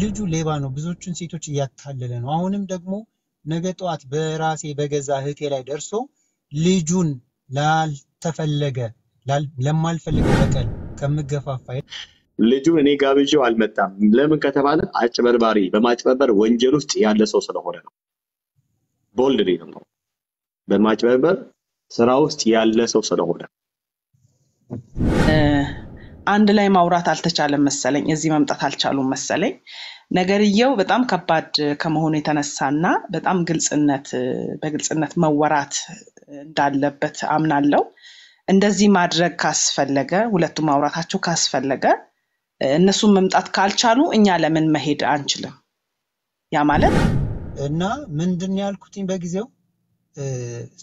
ልጁ ሌባ ነው። ብዙዎቹን ሴቶች እያታለለ ነው። አሁንም ደግሞ ነገ ጠዋት በራሴ በገዛ እህቴ ላይ ደርሶ ልጁን ላልተፈለገ ላል- ለማልፈልገው በቀል ከምገፋፋ ልጁን እኔ ጋብዤው አልመጣም። ለምን ከተባለ አጭበርባሪ፣ በማጭበርበር ወንጀል ውስጥ ያለ ሰው ስለሆነ ነው። ቦልድ ነው። በማጭበርበር ስራ ውስጥ ያለ ሰው ስለሆነ አንድ ላይ ማውራት አልተቻለም መሰለኝ። እዚህ መምጣት አልቻሉም መሰለኝ። ነገርየው በጣም ከባድ ከመሆኑ የተነሳና በጣም ግልጽነት በግልጽነት መወራት እንዳለበት አምናለሁ። እንደዚህ ማድረግ ካስፈለገ ሁለቱም ማውራታቸው ካስፈለገ እ፣ እነሱም መምጣት ካልቻሉ እኛ ለምን መሄድ አንችልም? ያ ማለት እና ምንድን ያልኩትኝ በጊዜው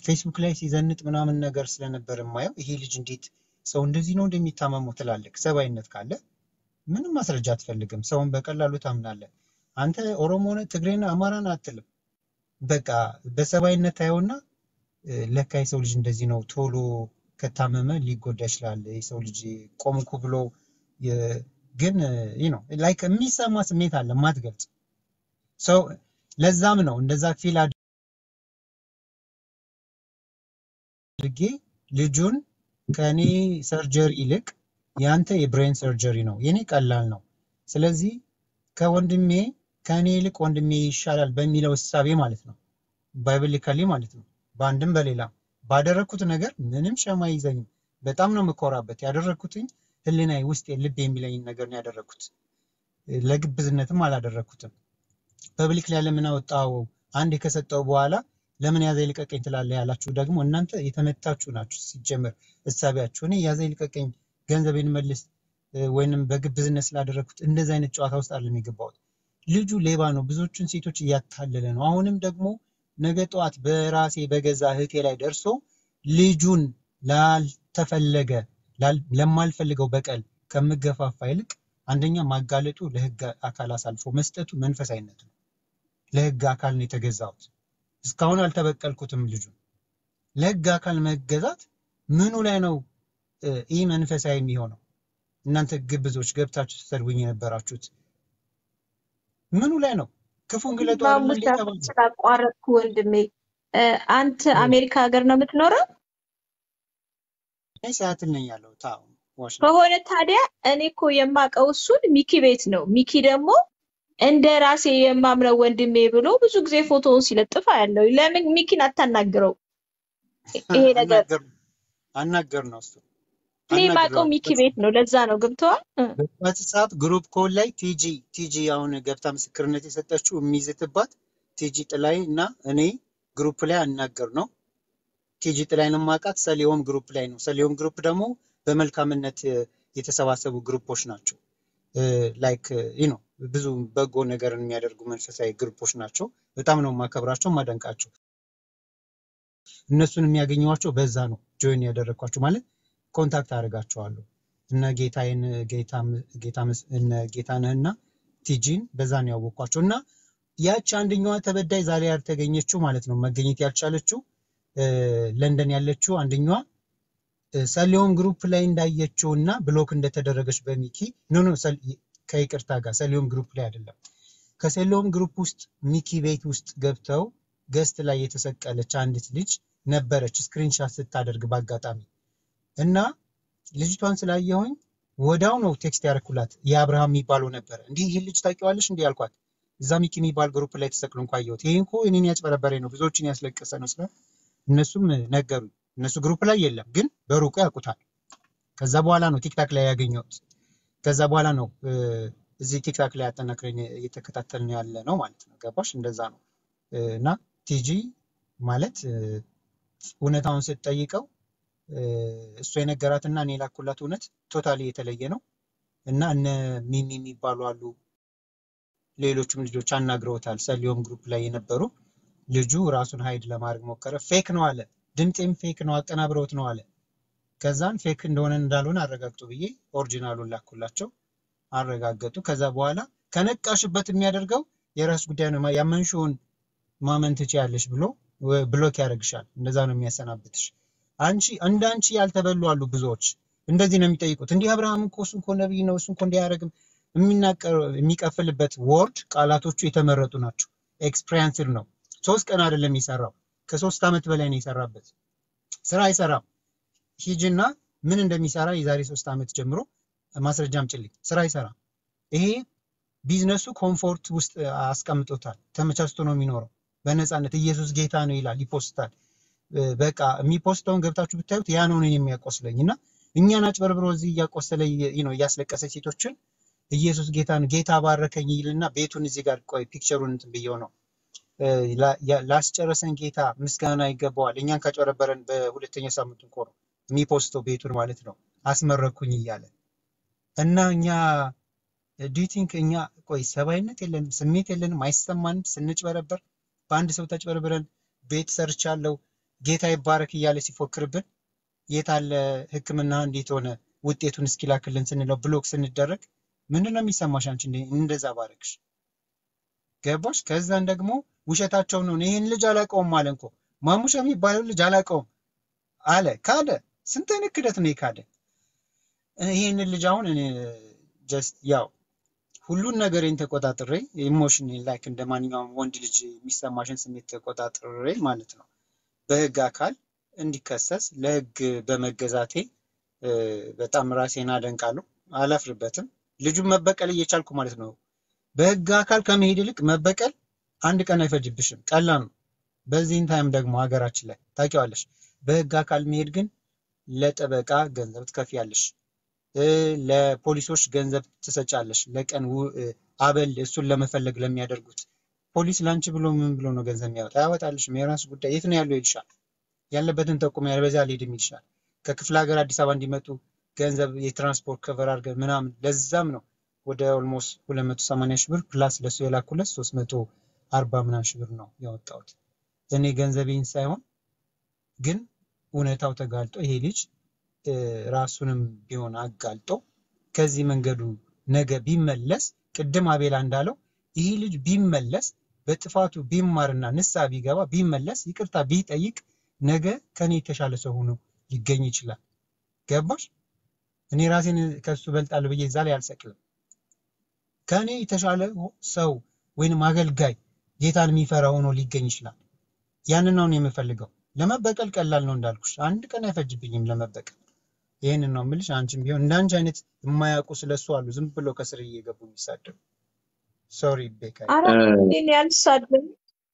ፌስቡክ ላይ ሲዘንጥ ምናምን ነገር ስለነበር የማየው ይሄ ልጅ እንዴት ሰው እንደዚህ ነው እንደሚታመመው ትላለህ። ሰብአዊነት ካለ ምንም ማስረጃ አትፈልግም። ሰውን በቀላሉ ታምናለህ። አንተ ኦሮሞ ነህ፣ ትግሬ ነህ፣ አማራ ነህ አትልም። በቃ በሰብአዊነት ታየውና ለካ የሰው ልጅ እንደዚህ ነው። ቶሎ ከታመመ ሊጎዳ ይችላል። የሰው ልጅ ቆምኩ ብሎ ግን ነው like የሚሰማ ስሜት አለ ማትገልጽ ሰው። ለዛም ነው እንደዛ feel አድርጌ ልጁን ከኔ surgery ይልቅ ያንተ የ brain surgery ነው፣ የኔ ቀላል ነው። ስለዚህ ከወንድሜ ከእኔ ይልቅ ወንድሜ ይሻላል በሚለው እሳቤ ማለት ነው biblically ማለት ነው። በአንድም በሌላም ባደረግኩት ነገር ምንም shame አይዘኝም። በጣም ነው የምኮራበት። ያደረግኩትኝ ህሊናዬ ውስጥ ልብ የሚለኝ ነገር ነው ያደረግኩት። ለግብዝነትም አላደረግኩትም። public ላይ ለምን አወጣው? አንድ ከሰጠው በኋላ ለምን ያዘ ይልቀቀኝ ትላለህ ያላችሁ ደግሞ እናንተ የተመታችሁ ናችሁ። ሲጀምር እሳቢያችሁ እኔ ያዘ ይልቀቀኝ ገንዘቤን መልስ ወይንም በግብዝነት ስላደረግኩት እንደዚህ አይነት ጨዋታ ውስጥ አይደለም የገባሁት። ልጁ ሌባ ነው። ብዙዎቹን ሴቶች እያታለለ ነው። አሁንም ደግሞ ነገ ጠዋት በራሴ በገዛ እህቴ ላይ ደርሶ ልጁን ላልተፈለገ ላል- ለማልፈልገው በቀል ከምገፋፋ ይልቅ አንደኛ ማጋለጡ ለህግ አካል አሳልፎ መስጠቱ መንፈሳዊነት ነው። ለህግ አካል ነው የተገዛሁት። እስካሁን አልተበቀልኩትም ልጁን። ለህግ አካል መገዛት ምኑ ላይ ነው ይህ መንፈሳዊ የሚሆነው? እናንተ ግብዞች ገብታችሁ ስትሰድቡኝ የነበራችሁት ምኑ ላይ ነው? ክፉን ግለጡ? ስላቋረጥኩ ወንድሜ አንተ አሜሪካ ሀገር ነው የምትኖረው? ሲያትል ነኝ ዋሽንግተን። ከሆነ ታዲያ እኔ እኮ የማውቀው እሱን ሚኪ ቤት ነው። ሚኪ ደግሞ እንደ ራሴ የማምነው ወንድሜ ብሎ ብዙ ጊዜ ፎቶውን ሲለጥፍ አያለው። ለምን ሚኪን አታናግረው? ይሄ ነገር አናገር ነው እሱ እኔ የማውቀው ሚኪ ቤት ነው። ለዛ ነው ገብተዋል። ሰዓት ግሩፕ ኮል ላይ ቲጂ ቲጂ አሁን ገብታ ምስክርነት የሰጠችው የሚይዝትባት ቲጂ ጥላይ እና እኔ ግሩፕ ላይ አናገር ነው። ቲጂ ጥላይን ማውቃት ሰሊሆም group ላይ ነው። ሰሊሆም group ደግሞ በመልካምነት የተሰባሰቡ ግሩፖች ናቸው። like ይህ ነው ብዙ በጎ ነገርን የሚያደርጉ መንፈሳዊ ግሩፖች ናቸው። በጣም ነው የማከብራቸው ማደንቃቸው። እነሱን የሚያገኘዋቸው በዛ ነው join ያደረግኳቸው ማለት contact አደርጋቸዋለሁ። እነ ጌታዬን እነ ጌታነህና ቲጂን በዛ ነው ያወቅኳቸው እና ያቺ አንደኛዋ ተበዳይ ዛሬ ያልተገኘችው ማለት ነው መገኘት ያልቻለችው ለንደን ያለችው አንደኛዋ እ፣ ሰሊሆም group ላይ እንዳየችው እና block እንደተደረገች በሚኪ no no ከይቅርታ ጋር ሰሊሆም group ላይ አይደለም። ከሰሊሆም group ውስጥ ሚኪ ቤት ውስጥ ገብተው guest ላይ የተሰቀለች አንዲት ልጅ ነበረች screenshot ስታደርግ በአጋጣሚ። እና ልጅቷን ስላየሁኝ ወዳው ነው text ያደረኩላት። የአብርሃም የሚባለው ነበረ። እንዲህ ይህን ልጅ ታውቂዋለሽ እንዲህ አልኳት። እዛ ሚኪ የሚባል group ላይ ተሰቅሎ እንኳ አየሁት። ይሄ እኮ እኔን ያጭበረበሬ ነው ብዙዎችን ያስለቀሰ ነው ስለ እነሱም ነገሩኝ። እነሱ group ላይ የለም ግን በሩቁ ያውቁታል። ከዛ በኋላ ነው TikTok ላይ ያገኘሁት ከዛ በኋላ ነው እዚህ TikTok ላይ አጠናክረን እየተከታተልን ያለ ነው ማለት ነው። ገባሽ? እንደዛ ነው። እና ቲጂ ማለት እውነታውን ስትጠይቀው እ፣ እሱ የነገራትና እኔ የላኩላት እውነት totally የተለየ ነው። እና እነ ሚሚ የሚባሉ አሉ። ሌሎችም ልጆች አናግረውታል። ሰሊሆም group ላይ የነበሩ ልጁ ራሱን hide ለማድረግ ሞከረ። fake ነው አለ። ድምፄም fake ነው አቀናብረውት ነው አለ ከዛን fake እንደሆነ እንዳልሆነ አረጋግጡ ብዬ original ኡን ላኩላቸው። አረጋገጡ። ከዛ በኋላ ከነቃሽበት የሚያደርገው የራስ ጉዳይ ነው። ያመንሽውን ማመን ትችያለሽ ብሎ block ያደርግሻል። እንደዛ ነው የሚያሰናብትሽ። አንቺ እንደ አንቺ ያልተበሉ አሉ ብዙዎች። እንደዚህ ነው የሚጠይቁት። እንዲህ አብርሃም እኮ እሱ እኮ ነቢይ ነው እሱ እኮ እንዲህ አያደርግም። የሚቀፍልበት word ቃላቶቹ የተመረጡ ናቸው። experienced ነው። ሶስት ቀን አይደለም የሰራው፣ ከሶስት ዓመት በላይ ነው የሰራበት። ስራ አይሰራም። ሂጅና ምን እንደሚሰራ የዛሬ ሶስት ዓመት ጀምሮ ማስረጃ አምጪልኝ። ስራ አይሰራም። ይሄ ቢዝነሱ comfort ውስጥ አስቀምጦታል። ተመቻችቶ ነው የሚኖረው በነፃነት። ኢየሱስ ጌታ ነው ይላል፣ ይፖስታል። በቃ የሚፖስተውን ገብታችሁ ብታዩት ያ ነው የሚያቆስለኝ እና እኛን አጭበርብሮ እዚህ እያቆሰለ ነው እያስለቀሰ ሴቶችን ኢየሱስ ጌታ ነው ጌታ ባረከኝ ይልና ቤቱን እዚህ ጋር ቆይ ፒክቸሩን እንትን ብየው ነው ላስጨረሰን ጌታ ምስጋና ይገባዋል። እኛን ካጨበረበረን በሁለተኛው ሳምንት እንኮ ነው የሚፖስተው ቤቱን ማለት ነው አስመረኩኝ እያለ እና እኛ do you think እኛ ቆይ ሰብአዊነት የለንም፣ ስሜት የለንም፣ አይሰማንም ስንጭበረበር በአንድ ሰው ተጭበርብረን ቤት ሰርቻለሁ ጌታ ይባረክ እያለ ሲፎክርብን የት አለ ሕክምና እንዴት ሆነ ውጤቱን እስኪላክልን ስንለው block ስንደረግ ምንድን ነው የሚሰማሽ አንቺ እንደ- እንደዛ ባረግሽ ገባሽ? ከዛን ደግሞ ውሸታቸው ነው። ይህን ልጅ አላውቀውም አለ እኮ ማሙሻ የሚባለው ልጅ አላውቀውም አለ ካደ። ስንት አይነት ክደት ነው የካደ? ይህንን ልጅ አሁን just ያው ሁሉን ነገሬን ተቆጣጥሬ emotion like እንደ ማንኛውም ወንድ ልጅ የሚሰማሽን ስሜት ተቆጣጥሬ ማለት ነው በህግ አካል እንዲከሰስ ለህግ በመገዛቴ በጣም ራሴን አደንቃለሁ። አላፍርበትም። ልጁን መበቀል እየቻልኩ ማለት ነው። በህግ አካል ከመሄድ ይልቅ መበቀል አንድ ቀን አይፈጅብሽም፣ ቀላል ነው። በዚህን time ደግሞ ሀገራችን ላይ ታውቂዋለሽ፣ በህግ አካል መሄድ ግን ለጠበቃ ገንዘብ ትከፍያለሽ፣ ለፖሊሶች ገንዘብ ትሰጫለሽ፣ ለቀን አበል እሱን ለመፈለግ ለሚያደርጉት ፖሊስ ላንቺ ብሎ ምን ብሎ ነው ገንዘብ የሚያወጣ? አያወጣልሽም። የራሱ ጉዳይ። የት ነው ያለው ይልሻል። ያለበትን ጠቁም፣ ያለበዛ አልሄድም ይልሻል። ከክፍለ ሀገር አዲስ አበባ እንዲመጡ ገንዘብ የትራንስፖርት cover አድርገን ምናምን። ለዛም ነው ወደ almost 280 ሺህ ብር plus ለሱ የላኩለት 340 ምናምን ሺህ ብር ነው ያወጣሁት እኔ ገንዘቤን ሳይሆን ግን እውነታው ተጋልጦ ይሄ ልጅ ራሱንም ቢሆን አጋልጦ ከዚህ መንገዱ ነገ ቢመለስ ቅድም አቤላ እንዳለው ይህ ልጅ ቢመለስ በጥፋቱ ቢማርና ንስሐ ቢገባ ቢመለስ ይቅርታ ቢጠይቅ ነገ ከኔ የተሻለ ሰው ሆኖ ሊገኝ ይችላል። ገባሽ? እኔ ራሴን ከሱ በልጣለሁ ብዬ እዛ ላይ አልሰቅልም። ከእኔ የተሻለ ሰው ወይንም አገልጋይ ጌታን የሚፈራ ሆኖ ሊገኝ ይችላል። ያንን ነው የምፈልገው። ለመበቀል ቀላል ነው እንዳልኩሽ፣ አንድ ቀን አይፈጅብኝም ለመበቀል። ይህንን ነው የምልሽ። አንቺም ቢሆን እንዳንቺ አይነት የማያውቁ ስለሱ አሉ፣ ዝም ብሎ ከስር እየገቡ የሚሳደቡ። ሶሪ ቤካ። አልሳደብም፣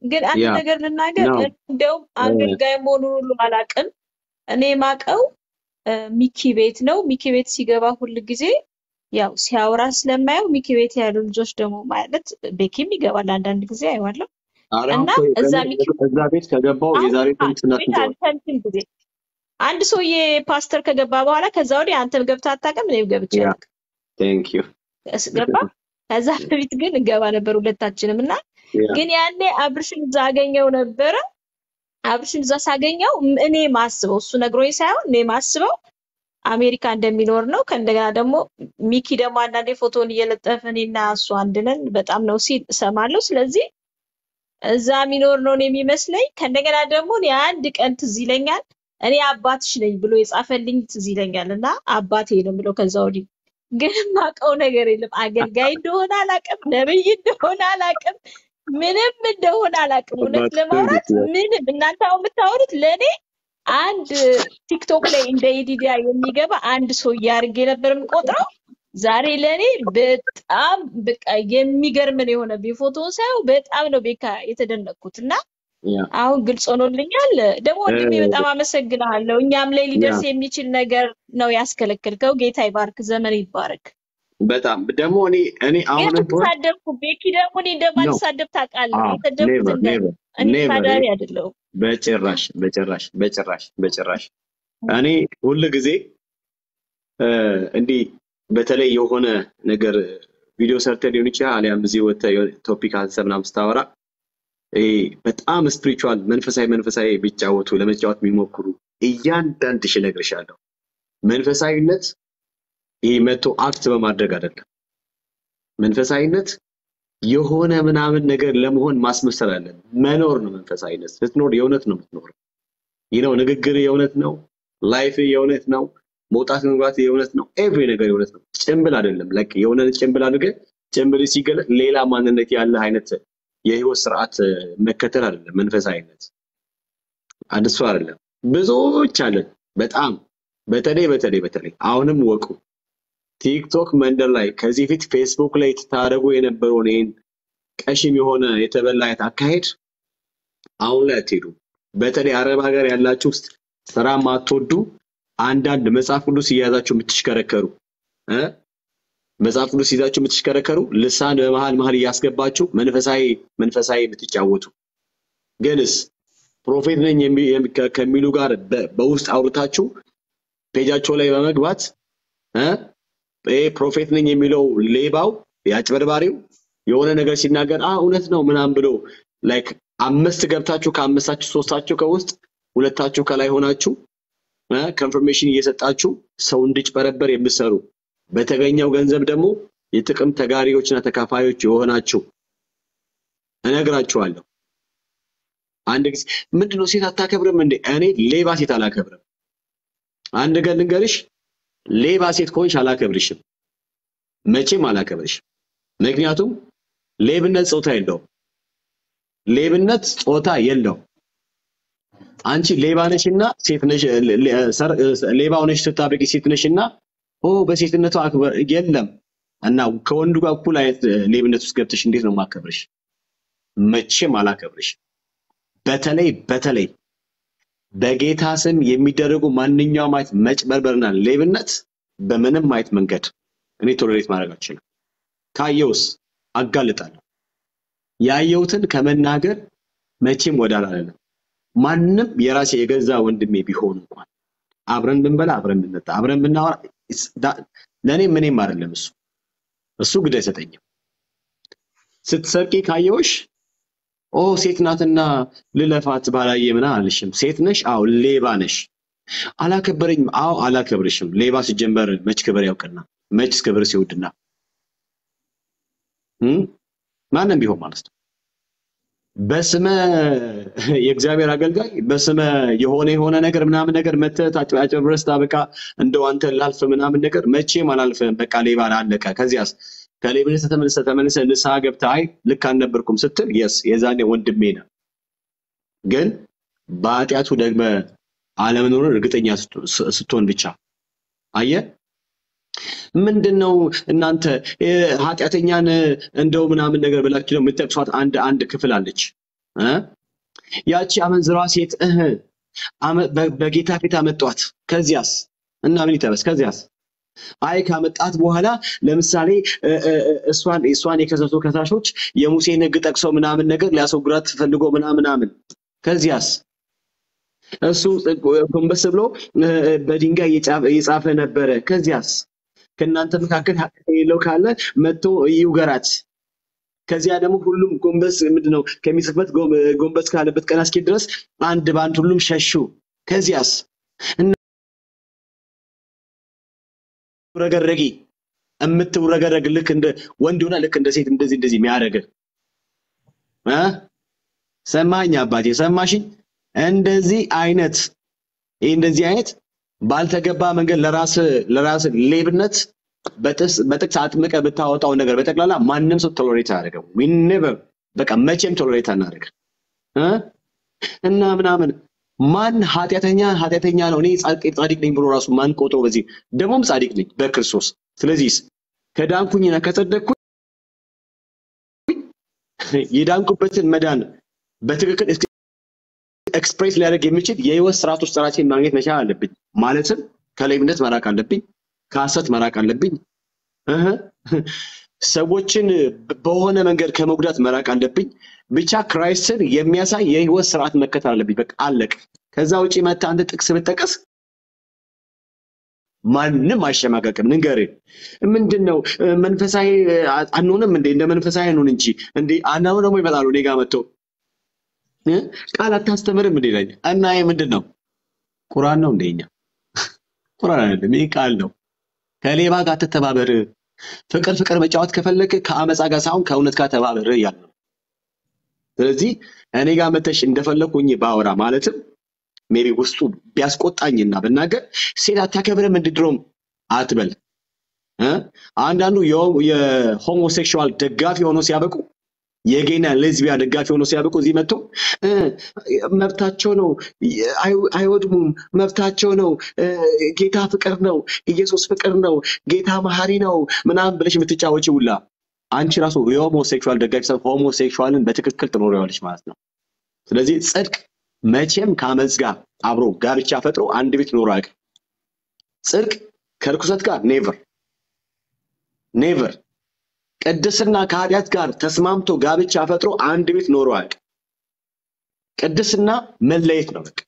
ግን አንድ ነገር ልናገር። እንደውም አገልጋይ መሆኑን ሁሉ አላውቅም። እኔ ማቀው ሚኪ ቤት ነው። ሚኪ ቤት ሲገባ ሁል ጊዜ ያው ሲያወራ ስለማየው ሚኪ ቤት ያሉ ልጆች ደግሞ ማለት ቤኪም ይገባል አንዳንድ ጊዜ እኮ እዛ ቤት ከገባው የዛሬ ጊዜ አንድ ሰውዬ ፓስተር ከገባ በኋላ ከዛ ወዲህ አንተም ገብተህ አታውቅም፣ እኔም ገብቼ ገባ ከዛ በፊት ግን እንገባ ነበር ሁለታችንም እና ግን ያኔ አብርሽን እዛ አገኘው ነበረ። አብርሽን እዛ ሳገኘው እኔ ማስበው እሱ ነግሮኝ ሳይሆን እኔ ማስበው አሜሪካ እንደሚኖር ነው። ከእንደገና ደግሞ ሚኪ ደግሞ አንዳንዴ ፎቶን እየለጠፈ እኔና እሱ አንድ ነን በጣም ነው ሲል እሰማለሁ። ስለዚህ እዛ የሚኖር ነው እኔ የሚመስለኝ። ከእንደገና ደግሞ እኔ አንድ ቀን ትዝ ይለኛል እኔ አባትሽ ነኝ ብሎ የጻፈልኝ ትዝ ይለኛል እና አባቴ ነው ብሎ ከዛ ወዲህ ግን የማውቀው ነገር የለም። አገልጋይ እንደሆነ አላውቅም፣ ነብይ እንደሆነ አላውቅም፣ ምንም እንደሆነ አላውቅም። እውነት ለማውራት ምንም እናንተ አሁን የምታወሩት ለእኔ አንድ ቲክቶክ ላይ እንደ ኢዲዲያ የሚገባ አንድ ሰው አድርጌ ነበር የምቆጥረው። ዛሬ ለእኔ በጣም በቃ የሚገርም ነው የሆነብኝ። ፎቶውን ሳየው በጣም ነው ቤካ የተደነቅኩት እና አሁን ግልጽ ሆኖልኛል። ደግሞ ወንድሜ በጣም አመሰግናለሁ። እኛም ላይ ሊደርስ የሚችል ነገር ነው ያስከለከልከው። ጌታ ይባርክ፣ ዘመን ይባረክ። በጣም ደግሞ እኔ እኔ ቢሆን አልተሳደብኩ። ቤኪ ደግሞ እኔ እንደማልሳደብ ታውቃለህ። never እኔ ተሳዳቢ አይደለሁም። በጭራሽ በጭራሽ በጭራሽ በጭራሽ እኔ ሁል ጊዜ እንዲህ በተለይ የሆነ ነገር ቪዲዮ ሰርተህ ሊሆን ይችላል አሊያም እዚህ የሆነ topic አንስተህ ምናምን ስታወራ በጣም spiritual መንፈሳዊ መንፈሳዊ ቢጫወቱ ለመጫወት የሚሞክሩ እያንዳንድሽ እነግርሻለሁ። መንፈሳዊነት ይሄ መጥቶ act በማድረግ አይደለም። መንፈሳዊነት የሆነ ምናምን ነገር ለመሆን ማስመሰል አለን። መኖር ነው መንፈሳዊነት። ስትኖር የእውነት ነው የምትኖረው። ይህ ንግግር የእውነት ነው። life የእውነት ነው። መውጣት መግባት የእውነት ነው። every ነገር የእውነት ነው። ጭንብል አይደለም። like የሆነ ጭንብል አድርገህ ጭንብል ሲገለጥ ሌላ ማንነት ያለ አይነት የህይወት ስርዓት መከተል አይደለም። መንፈሳዊነት አድሱ አይደለም። ብዙዎች አለን በጣም በተለይ በተለይ በተለይ አሁንም ወቁ ቲክቶክ መንደር ላይ ከዚህ ፊት ፌስቡክ ላይ ታደርጉ የነበረውን ይህን ቀሽም የሆነ የተበላ አይነት አካሄድ አሁን ላይ አትሄዱም። በተለይ አረብ ሀገር ያላችሁ ውስጥ ስራ ማትወዱ አንዳንድ መጽሐፍ ቅዱስ እየያዛችሁ የምትሽከረከሩ መጽሐፍ ቅዱስ ይዛችሁ የምትሽከረከሩ ልሳን በመሀል መሀል እያስገባችሁ መንፈሳዊ መንፈሳዊ የምትጫወቱ። ግንስ prophet ነኝ ከሚሉ ጋር በውስጥ አውርታችሁ ፔጃቸው ላይ በመግባት prophet ነኝ የሚለው ሌባው የአጭበርባሪው የሆነ ነገር ሲናገር አ እውነት ነው ምናምን ብሎ like አምስት ገብታችሁ ከአምስታችሁ ሶስታችሁ ከውስጥ ሁለታችሁ ከላይ ሆናችሁ confirmation እየሰጣችሁ ሰው እንዲጭበረበር የምትሰሩ በተገኘው ገንዘብ ደግሞ የጥቅም ተጋሪዎችና ተካፋዮች የሆናችሁ እነግራችኋለሁ። አንድ ጊዜ ምንድነው ሴት አታከብርም እንዴ? እኔ ሌባ ሴት አላከብርም። አንድ ነገር ልንገርሽ፣ ሌባ ሴት ከሆንሽ አላከብርሽም፣ መቼም አላከብርሽም። ምክንያቱም ሌብነት ጾታ የለውም። ሌብነት ጾታ የለውም። አንቺ ሌባ ነሽና ሴት ነሽ ሌባ ሆነሽ ስታበቂ ሴት ነሽና ኦ በሴትነቷ አክበር የለም እና ከወንዱ ጋር እኩል አይነት ሌብነት ውስጥ ገብተሽ እንዴት ነው ማከብርሽ? መቼም አላከብርሽ። በተለይ በተለይ በጌታ ስም የሚደረጉ ማንኛውም አይነት መጭበርበርና ሌብነት በምንም አይነት መንገድ እኔ ቶለሬት ማድረግ አልችልም። ካየውስ አጋልጣለሁ። ያየሁትን ከመናገር መቼም ወደ አላለም። ማንም የራሴ የገዛ ወንድሜ ቢሆን እንኳን አብረን ብንበላ አብረን ብንጠጣ አብረን ብናወራ ለእኔ ምንም አይደለም። እሱ እሱ ግድ አይሰጠኝም። ስትሰርቂ ካየውሽ ኦ ሴት ናትና ልለፋት ባላየ ምና አልሽም። ሴት ነሽ? አዎ ሌባ ነሽ። አላከበረኝም። አዎ አላከብርሽም። ሌባ ሲጀመር መች ክብር ያውቅና መች ክብር ሲወድና? ማንም ቢሆን ማለት ነው። በስመ የእግዚአብሔር አገልጋይ በስመ የሆነ የሆነ ነገር ምናምን ነገር መተህ አጭበርብረህ ስታበቃ እንደው አንተ ላልፍ ምናምን ነገር መቼም አላልፍም። በቃ ሌባ አለቀ። ከዚያስ ከሌብነት ተመልሰህ ተመልሰህ ንስሐ ገብተህ አይ ልክ አልነበርኩም ስትል የስ የዛኔ ወንድሜ ነህ። ግን በኃጢአቱ ደግመ አለመኖርን እርግጠኛ ስትሆን ብቻ አየህ ምንድን ነው እናንተ ኃጢአተኛን እንደው ምናምን ነገር ብላችሁ ነው የምትጠቅሷት? አንድ አንድ ክፍል አለች። እ? ያቺ አመንዝራዋ ሴት እህ በጌታ ፊት አመጧት። ከዚያስ እና ምን ይተበስ ከዚያስ አይ ካመጣት በኋላ ለምሳሌ እሷን እሷን የከሰሱ ከሳሾች የሙሴን ሕግ ጠቅሰው ምናምን ነገር ሊያስወግራት ፈልጎ ምናምን ምናምን። ከዚያስ እሱ ጎንበስ ብሎ በድንጋይ እየጻፈ ነበረ። ከዚያስ ከእናንተ መካከል ኃጢአት የሌለው ካለ መጥቶ ይውገራት። ከዚያ ደግሞ ሁሉም ጎንበስ ምንድነው ከሚጽፍበት ጎ- ጎንበስ ካለበት ቀን እስኪ ድረስ አንድ በአንድ ሁሉም ሸሹ። ከዚያስ ረገረጊ የምትውረገረግ ልክ እንደ ወንድ ሆና ልክ እንደ ሴት እንደዚህ እንደዚህ የሚያደርግ? ሰማኝ አባቴ ሰማሽኝ? እንደዚህ አይነት ይህ እንደዚህ አይነት ባልተገባ መንገድ ለራስ ለራስ ሌብነት በጥቅስ አጥምቀ ብታወጣው ነገር በጠቅላላ ማንም ሰው tolerate አያደርገው። we never በቃ መቼም tolerate አናደርግ? እና ምናምን ማን ኃጢአተኛ ኃጢአተኛ ነው እኔ ጻድቅ ነኝ ብሎ ራሱ ማን ቆጥሮ በዚህ ደግሞም ጻድቅ ነኝ በክርስቶስ ስለዚህ ከዳንኩኝና ከጸደቅኩኝ የዳንኩበትን መዳን በትክክል express ሊያደርግ የሚችል የህይወት ስርዓት ውስጥ ራሴን ማግኘት መቻል አለብኝ። ማለትም ከሌብነት መራቅ አለብኝ፣ ከሐሰት መራቅ አለብኝ፣ ሰዎችን በሆነ መንገድ ከመጉዳት መራቅ አለብኝ። ብቻ Christ ን የሚያሳይ የህይወት ስርዓት መከተል አለብኝ። በቃ አለቀ። ከዛ ውጭ መታ አንድ ጥቅስ ብጠቀስ ማንም አይሸማቀቅም። ንገርህ ምንድን ነው መንፈሳዊ አንሆንም እንዴ? እንደ መንፈሳዊ አንሆን እንጂ እንዴ አናኑ ደግሞ ይመጣሉ እኔ ጋር መጥተው? ቃል አታስተምርም እንዴ እና ይሄ ምንድን ነው? ቁርአን ነው እንደኛ ቁርአን አይደለም፣ ይህ ቃል ነው። ከሌባ ጋር ትተባበር። ፍቅር ፍቅር መጫወት ከፈለክ ከአመፃ ጋር ሳይሆን ከእውነት ጋር ተባበር እያለ ነው። ስለዚህ እኔ ጋር መተሽ እንደፈለኩኝ ባወራ ማለትም ሜቢ ውስጡ ቢያስቆጣኝና ብናገር ሴት አታከብርም እንድድሮም አትበል እ? አንዳንዱ የሆ- የሆሞሴክሹዋል ደጋፊ ሆኖ ሲያበቁ የጌና ሌዝቢያ ደጋፊ ሆኖ ሲያበቁ እዚህ መጥቶ መብታቸው ነው አይ- አይወድሙም፣ መብታቸው ነው ጌታ ፍቅር ነው፣ ኢየሱስ ፍቅር ነው፣ ጌታ መሐሪ ነው ምናምን ብለሽ የምትጫወቺ ሁላ አንቺ ራሱ የሆሞሴክሹዋል ደጋፊ ሰው ሆሞሴክሹዋልን በትክክል ትኖሪዋለች ማለት ነው። ስለዚህ ጽድቅ መቼም ከአመፅ ጋር አብሮ ጋብቻ ፈጥሮ አንድ ቤት ኖሮ አያውቅም። ጽድቅ ከርኩሰት ጋር never never ቅድስና ከኃጢአት ጋር ተስማምቶ ጋብቻ ፈጥሮ አንድ ቤት ኖሮ አያውቅም። ቅድስና መለየት ነው። በቃ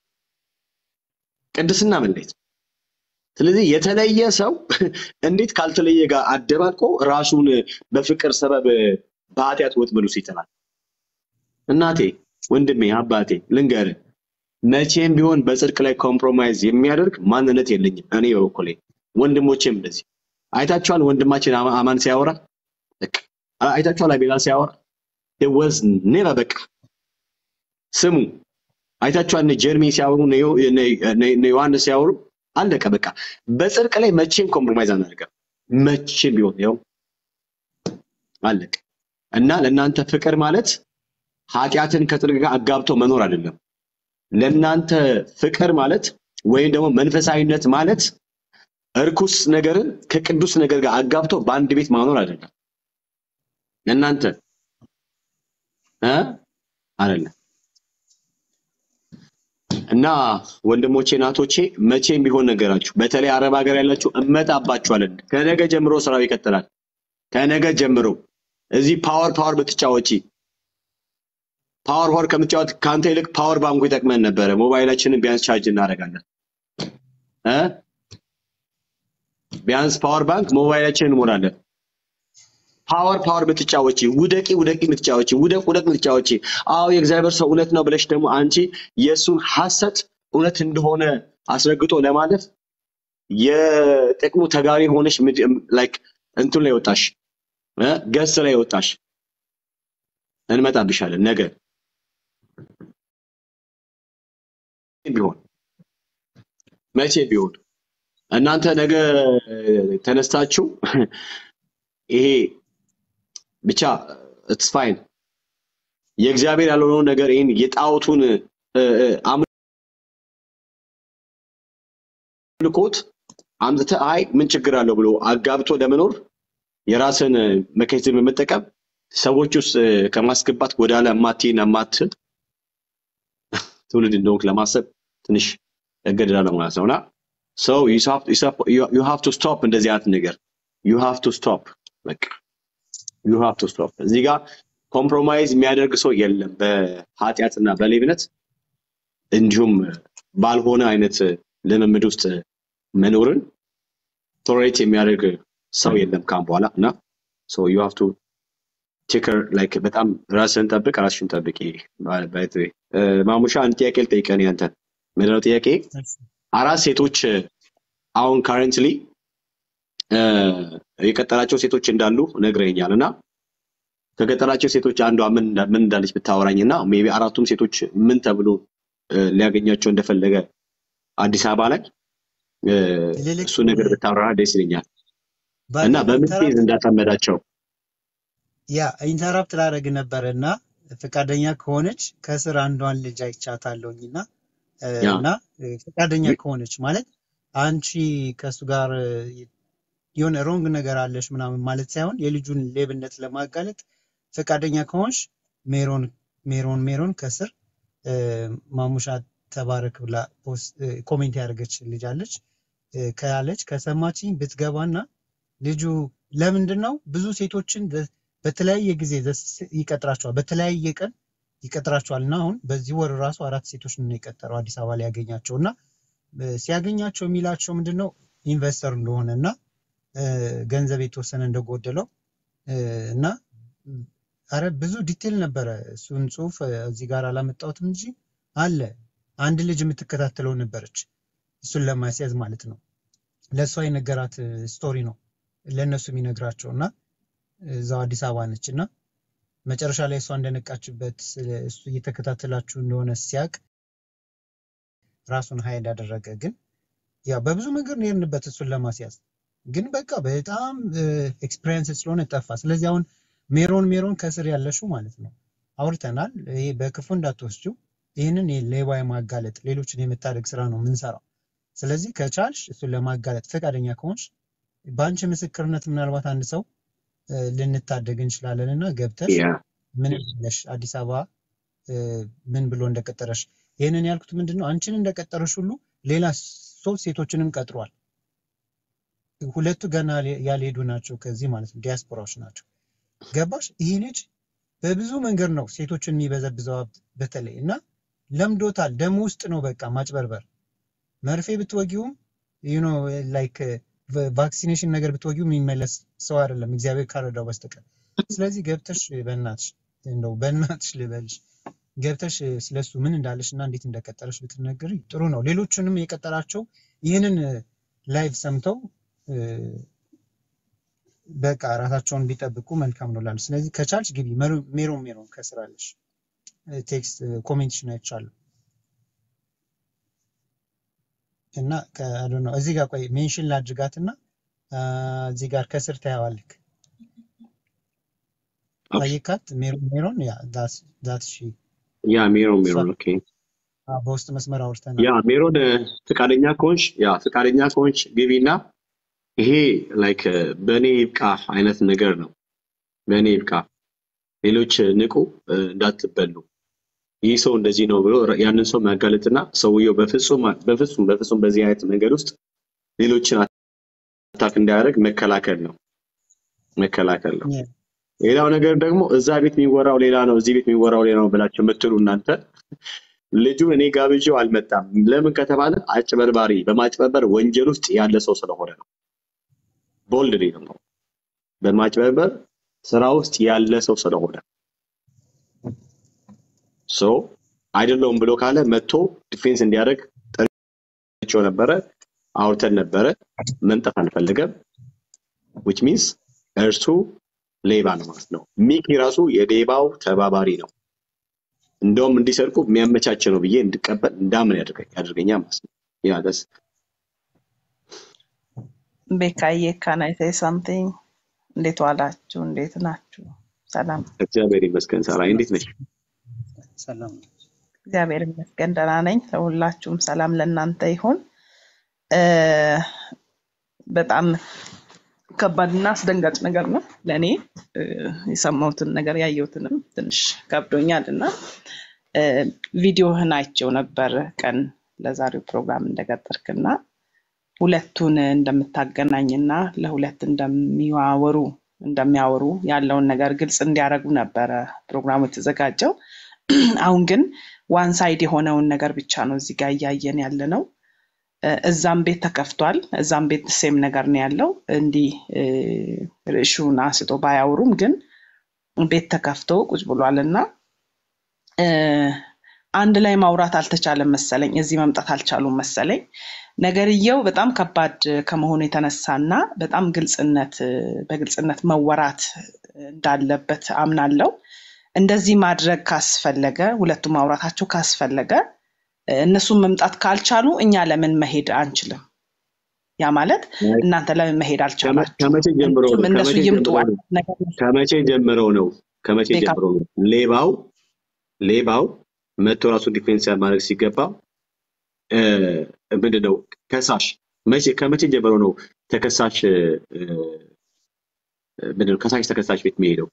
ቅድስና መለየት ስለዚህ የተለየ ሰው እንዴት ካልተለየ ጋር አደባልቆ ራሱን በፍቅር ሰበብ በኃጢአት ወጥመድ ውስጥ ይጥላል? እናቴ፣ ወንድሜ፣ አባቴ ልንገርህ፣ መቼም ቢሆን በጽድቅ ላይ compromise የሚያደርግ ማንነት የለኝም። እኔ በበኩሌ ወንድሞቼም እንደዚህ አይታችኋል። ወንድማችን አማ- አማን ሲያወራ አይታችኋል። አቤላ ሲያወራ ወዝ never በቃ ስሙ አይታችኋል። እነ ጀርሚ ሲያወሩ እነ ዮሐንስ ሲያወሩ አለቀ በቃ። በጽድቅ ላይ መቼም compromise አናደርግም። መቼም ቢሆን ያው አለቀ። እና ለእናንተ ፍቅር ማለት ኃጢአትን ከጽድቅ ጋር አጋብቶ መኖር አይደለም። ለእናንተ ፍቅር ማለት ወይም ደግሞ መንፈሳዊነት ማለት እርኩስ ነገርን ከቅዱስ ነገር ጋር አጋብቶ በአንድ ቤት ማኖር አይደለም። ለእናንተ እ አይደለም። እና ወንድሞቼ እናቶቼ መቼም ቢሆን ነገራችሁ፣ በተለይ አረብ ሀገር ያላችሁ እመጣባችኋለን። ከነገ ጀምሮ ስራው ይቀጥላል። ከነገ ጀምሮ እዚህ power power ብትጫወቺ power power ከምትጫወት ከአንተ ይልቅ power bank ኩ ይጠቅመን ነበረ። ሞባይላችንን ቢያንስ ቻርጅ እናደርጋለን እ ቢያንስ power bank ሞባይላችንን እንሞላለን። power power ብትጫወቺ ውደቂ ውደቂ የምትጫወቺ ውደቅ ውደቅ የምትጫወቺ አዎ የእግዚአብሔር ሰው እውነት ነው ብለሽ ደግሞ አንቺ የእሱን ሐሰት እውነት እንደሆነ አስረግጦ ለማለፍ የጥቅሙ ተጋሪ ሆነሽ ላይክ እንትን ላይ ወጣሽ እ ገስ ላይ ወጣሽ። እንመጣብሻለን ነገ። ቢሆን? መቼ ቢሆን? እናንተ ነገ ተነስታችሁ ይሄ ብቻ it's fine የእግዚአብሔር ያልሆነውን ነገር ይህን የጣዖቱን አምልኮት አምጥተህ አይ ምን ችግር አለው ብሎ አጋብቶ ለመኖር የራስን mechanism በመጠቀም ሰዎች ውስጥ ከማስገባት ወዳለ የማትሄድ የማትል ትውልድ እንደሆንክ ለማሰብ ትንሽ እገደዳለሁ ማለት ነው። እና ሰው you have to stop እንደዚህ አይነት ነገር. you have to stop በቃ you have to stop እዚህ ጋር compromise የሚያደርግ ሰው የለም በኃጢአትና በሌብነት። እንዲሁም ባልሆነ አይነት ልምምድ ውስጥ መኖርን tolerate የሚያደርግ ሰው የለም ካም በኋላ እና so you have to take care like በጣም ራስህን ጠብቅ ራስሽን ጠብቂ። ማሙሻ አንድ ጥያቄ ልጠይቀህ እኔ አንተን። ምንድነው ጥያቄ? አራት ሴቶች አሁን currently የቀጠራቸው ሴቶች እንዳሉ ነግረኛል እና ከቀጠራቸው ሴቶች አንዷ ምን እንዳ- ምን እንዳለች ብታወራኝ እና maybe አራቱም ሴቶች ምን ተብሎ ሊያገኛቸው እንደፈለገ አዲስ አበባ ላይ እሱ ነገር ብታወራ ደስ ይለኛል። እና በምን case እንዳጠመዳቸው yeah interrupt ላደርግ ነበረ እና ፈቃደኛ ከሆነች ከስር አንዷን ልጅ አይቻታለሁኝ እና እና ፈቃደኛ ከሆነች ማለት አንቺ ከእሱ ጋር የሆነ wrong ነገር አለሽ ምናምን ማለት ሳይሆን የልጁን ሌብነት ለማጋለጥ ፈቃደኛ ከሆንሽ ሜሮን ሜሮን ሜሮን ከስር ማሙሻ ተባረክ ብላ comment ያደረገች ልጅ አለች። እ፣ ካለች ከሰማችኝ ብትገባና ልጁ ለምንድን ነው ብዙ ሴቶችን በተለያየ ጊዜ ይቀጥራቸዋል በተለያየ ቀን ይቀጥራቸዋል። እና አሁን በዚህ ወር ራሱ አራት ሴቶች ነው የቀጠረው አዲስ አበባ ላይ ያገኛቸው። እና ሲያገኛቸው የሚላቸው ምንድን ነው investor እንደሆነ እና ገንዘብ የተወሰነ እንደጎደለው እና አረ ብዙ detail ነበረ። እሱን ጽሁፍ እዚህ ጋር አላመጣሁትም እንጂ አለ። አንድ ልጅ የምትከታተለው ነበረች፣ እሱን ለማስያዝ ማለት ነው። ለእሷ የነገራት story ነው ለእነሱ የሚነግራቸው እና እዛው አዲስ አበባ ነች እና መጨረሻ ላይ እሷ እንደነቃችበት እሱ እየተከታተላችሁ እንደሆነ ሲያቅ ራሱን ሀይል ያደረገ ግን ያው በብዙ መንገድ ነው የሄድንበት እሱን ለማስያዝ ግን በቃ በጣም experience ስለሆነ ጠፋ። ስለዚህ አሁን ሜሮን ሜሮን ከስር ያለሽው ማለት ነው አውርተናል። ይሄ በክፉ እንዳትወስጂው። ይህንን ሌባ የማጋለጥ ሌሎችን የመታደግ ስራ ነው የምንሰራው። ስለዚህ ከቻልሽ እሱን ለማጋለጥ ፈቃደኛ ከሆንሽ በአንቺ ምስክርነት ምናልባት አንድ ሰው ልንታደግ እንችላለን እና ገብተሽ ምን ብለሽ አዲስ አበባ ምን ብሎ እንደቀጠረሽ ይህንን ያልኩት ምንድን ነው አንቺን እንደቀጠረሽ ሁሉ ሌላ ሶስት ሴቶችንም ቀጥሯል። ሁለቱ ገና ያልሄዱ ናቸው ከዚህ ማለት ነው ዲያስፖራዎች ናቸው። ገባሽ? ይህ ልጅ በብዙ መንገድ ነው ሴቶችን የሚበዘብዘው ሀብት በተለይ እና ለምዶታል። ደም ውስጥ ነው በቃ ማጭበርበር። መርፌ ብትወጊውም you know like vaccination ነገር ብትወጊው የሚመለስ ሰው አይደለም እግዚአብሔር ካረዳው በስተቀር። ስለዚህ ገብተሽ በእናትሽ እንደው በእናትሽ ልበልሽ ገብተሽ ስለሱ ምን እንዳለሽ እና እንዴት እንደቀጠረሽ ብትነግሪ ጥሩ ነው። ሌሎቹንም የቀጠራቸው ይህንን live ሰምተው በቃ ራሳቸውን ቢጠብቁ መልካም ነው ላሉ። ስለዚህ ከቻልሽ ግቢ። ሜሮን ሜሮን ከስራለሽ ቴክስት ኮሜንትሽን አይቻለሁ እና ነው እዚህ ጋር ቆይ ሜንሽን ላድርጋት እና እዚህ ጋር ከስር ታያዋልክ አየካት ሜሮን ሜሮን ያ ሺ ያ ሜሮን ሜሮን ኦኬ በውስጥ መስመር አውርተናል። ያ ሜሮን እ፣ ፈቃደኛ ከሆንሽ ያ ፈቃደኛ ከሆንሽ ግቢና ይሄ like በእኔ ይብቃ አይነት ነገር ነው። በእኔ ይብቃ ሌሎች ንቁ እንዳትበሉ ይህ ሰው እንደዚህ ነው ብሎ ያንን ሰው ማጋለጥና ሰውየው በፍጹም በፍጹም በፍጹም በዚህ አይነት መንገድ ውስጥ ሌሎችን attack እንዳያደርግ መከላከል ነው መከላከል ነው። ሌላው ነገር ደግሞ እዛ ቤት የሚወራው ሌላ ነው፣ እዚህ ቤት የሚወራው ሌላ ነው ብላችሁ የምትሉ እናንተ ልጁን እኔ ጋብዤው አልመጣም። ለምን ከተባለ አጭበርባሪ በማጭበርበር ወንጀል ውስጥ ያለ ሰው ስለሆነ ነው። bold ነው። በማጭበርበር ስራ ውስጥ ያለ ሰው ስለሆነ so አይደለውም ብሎ ካለ መጥቶ defense እንዲያደርግ ጠርቼው ነበረ፣ አውርተን ነበረ። መምጣት አልፈለገም። which means እርሱ ሌባ ነው ማለት ነው። ሚኪ ራሱ የሌባው ተባባሪ ነው። እንደውም እንዲሰርቁ የሚያመቻች ነው ብዬ እንድቀበል እንዳምን ያደርገ- ያደርገኛል ማለት ነው። ቤካዬ say something? እንዴት ዋላችሁ? እንዴት ናችሁ? ሰላም፣ እግዚአብሔር ይመስገን። ሳራ እንዴት ነች? ሰላም እግዚአብሔር ይመስገን ደህና ነኝ። ለሁላችሁም ሰላም ለእናንተ ይሁን። በጣም ከባድና አስደንጋጭ ነገር ነው ለእኔ የሰማሁትን ነገር ያየሁትንም ትንሽ ከብዶኛል እና ቪዲዮህን አይቼው ነበር ቀን ለዛሬው ፕሮግራም እንደቀጠርክና ሁለቱን እንደምታገናኝና ለሁለት እንደሚዋወሩ እንደሚያወሩ ያለውን ነገር ግልጽ እንዲያደርጉ ነበረ ፕሮግራሙ የተዘጋጀው። አሁን ግን one side የሆነውን ነገር ብቻ ነው እዚህ ጋር እያየን ያለ ነው። እዛም ቤት ተከፍቷል። እዛም ቤት same ነገር ነው ያለው። እንዲህ ርዕሹን አንስቶ ባያወሩም ግን ቤት ተከፍቶ ቁጭ ብሏል እና አንድ ላይ ማውራት አልተቻለም መሰለኝ። እዚህ መምጣት አልቻሉም መሰለኝ። ነገርየው በጣም ከባድ ከመሆኑ የተነሳና በጣም ግልጽነት በግልጽነት መወራት እንዳለበት አምናለሁ። እንደዚህ ማድረግ ካስፈለገ ሁለቱ ማውራታቸው ካስፈለገ እነሱን መምጣት ካልቻሉ እኛ ለምን መሄድ አንችልም? ያ ማለት እናንተ ለምን መሄድ አልቻላችሁ? እነሱ ከመቼ ይምጡ ነው? ከመቼ ነው? ጀምሮ ነው? ሌባው ሌባው መጥቶ ራሱ defense ማድረግ ሲገባው ምንድነው ከሳሽ መቼ ከመቼ ጀምሮ ነው ተከሳሽ ምንድነው ከሳሽ ተከሳሽ ቤት የሚሄደው?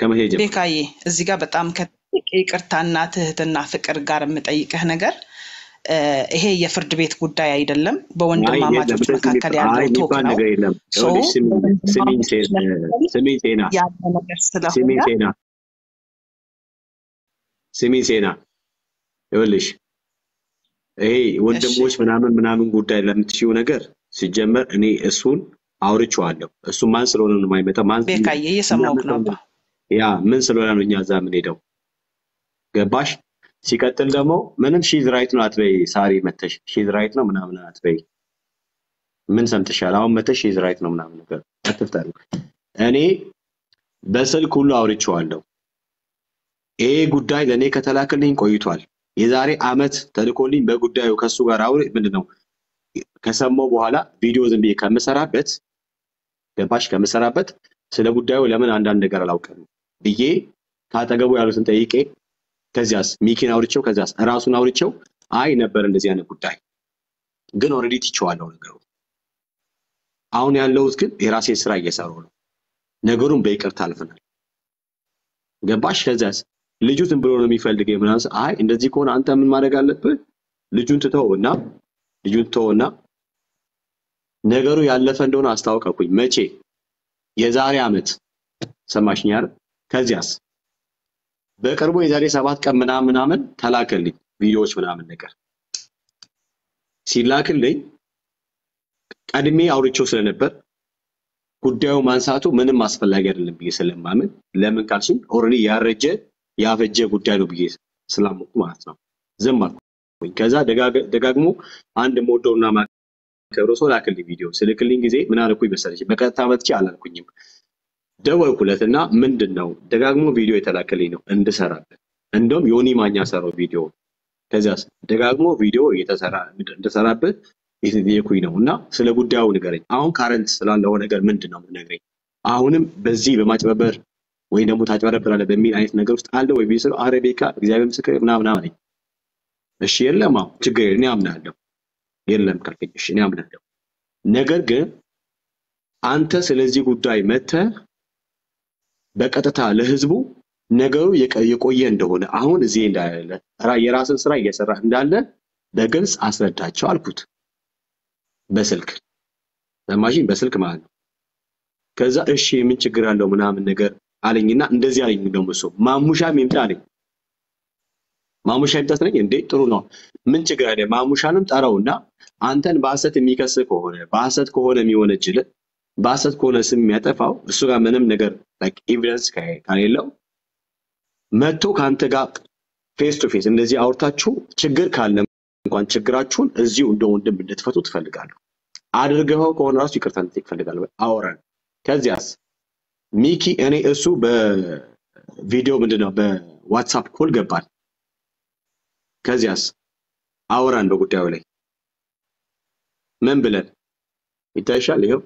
ከመቼ ጀምሮ? ቤካዬ እዚህ ጋር በጣም ከትልቅ ይቅርታና ትህትና ፍቅር ጋር የምጠይቅህ ነገር ይሄ የፍርድ ቤት ጉዳይ አይደለም። በወንድማማቾች መካከል ያለው talk ነው። ስሚኝ ሴና ይኸውልሽ ይሄ ወንድሞች ምናምን ምናምን ጉዳይ ለምትሽው ነገር ሲጀመር እኔ እሱን አውርቼዋለሁ። እሱ ማን ስለሆነ ነው የማይመጣው? ማን ቤካዬ እየሰማሁህ ነው yeah ምን ስለሆነ ነው እኛ እዛ የምንሄደው? ገባሽ? ሲቀጥል ደግሞ ምንም she's right ነው አትበይ። ሳሪ መተሽ she's right ነው ምናምን አትበይ። ምን ሰምተሻል? አሁን መተሽ she's right ነው ምናምን ነገር አትፍጠሩ። እኔ በስልክ ሁሉ አውርቼዋለሁ። ይሄ ጉዳይ ለእኔ ከተላከልኝ ቆይቷል። የዛሬ አመት ተልኮልኝ በጉዳዩ ከሱ ጋር አውሪ ምንድን ነው ከሰማው በኋላ ቪዲዮ ዝም ብዬ ከምሰራበት ገባሽ? ከምሰራበት ስለ ጉዳዩ ለምን አንዳንድ ነገር አላውቅም ብዬ ካጠገቡ ያሉትን ጠይቄ ከዚያስ ሚኪን አውርቼው ከዚያስ ራሱን አውርቼው አይ ነበር እንደዚህ አይነት ጉዳይ። ግን already ትቼዋለሁ ነገሩ። አሁን ያለሁት ግን የራሴ ስራ እየሰራሁ ነው። ነገሩን በይቅርታ አልፈናል። ገባሽ? ከዚያስ ልጁ ዝም ብሎ ነው የሚፈልገኝ ምናምን አይ እንደዚህ ከሆነ አንተ ምን ማድረግ አለብህ? ልጁን ትተውና ልጁን ትተውና ነገሩ ያለፈ እንደሆነ አስታውቀኩኝ መቼ? የዛሬ አመት። ሰማሽኝ ከዚያስ? በቅርቡ የዛሬ ሰባት ቀን ምናምን ምናምን ተላከልኝ ቪዲዮዎች ምናምን ነገር ሲላክልኝ ቀድሜ አውርቼው ስለነበር ጉዳዩ ማንሳቱ ምንም አስፈላጊ አይደለም ብዬ ስለማምን ለምን ካልሽኝ already ያረጀ ያፈጀ ጉዳይ ነው ብዬ ስላመንኩ ማለት ነው። ዝም አልኩኝ። ከዛ ደጋግ- ደጋግሞ አንድ የምወደውና ማከብረው ሰው ላክልኝ ቪዲዮ። ሲልክልኝ ጊዜ ምን አልኩኝ መሰለሽ? በቀጥታ መጥቼ አላልኩኝም። ደወልኩለት እና ምንድን ነው ደጋግሞ ቪዲዮ የተላከልኝ ነው እንድሰራበት እንደውም ዮኒ ማኛ ሰራው ቪዲዮ። ከዚያስ ደጋግሞ ቪዲዮ እንደሰራበት የተጠየኩኝ ነው እና ስለ ጉዳዩ ንገረኝ። አሁን ካረንት ስላለው ነገር ምንድን ነው የምትነግረኝ? አሁንም በዚህ በማጭበርበር ወይ ደግሞ ታጭበረብራለህ በሚል አይነት ነገር ውስጥ አለ ወይ? ቢስለው አረ ቤካ እግዚአብሔር ምስክር ምናምን አለኝ። እሺ የለም? አዎ ችግር እኔ አምናለሁ። የለም ካልከኝ እሺ እኔ አምናለሁ። ነገር ግን አንተ ስለዚህ ጉዳይ መተህ በቀጥታ ለህዝቡ ነገሩ የቆየ እንደሆነ አሁን እዚህ እንዳለ የራስን ስራ እየሰራ እንዳለ በግልጽ አስረዳቸው አልኩት። በስልክ ሰማሽኝ በስልክ ማለት ነው። ከዛ እሺ ምን ችግር አለው? ምናምን ነገር አለኝና እንደዚህ አለኝ ደግሞ እሱ ማሙሻም ይምጣ አለኝ? ማሙሻ ይምጣ ስለኝ እንዴ? ጥሩ ነው። ምን ችግር አለ? ማሙሻንም ጠራውና አንተን በሐሰት የሚከስ ከሆነ በሐሰት ከሆነ የሚወነጅል በሐሰት ከሆነ ስም የሚያጠፋው እሱ ጋር ምንም ነገር evidence ከሌለው መጥቶ ከአንተ ጋር face to face እንደዚህ አውርታችሁ ችግር ካለ እንኳን ችግራችሁን እዚሁ እንደ ወንድም እንድትፈቱ ትፈልጋለሁ። አድርገኸው ከሆነ ራሱ ይቅርታ እንድትጠይቅ እፈልጋለሁ። አወራን። ከዚያስ ሚኪ እኔ እሱ በቪዲዮ ምንድነው በ WhatsApp call ገባል ከዚያስ አወራን በጉዳዩ ላይ። ምን ብለን? ይታይሻል? ይኸው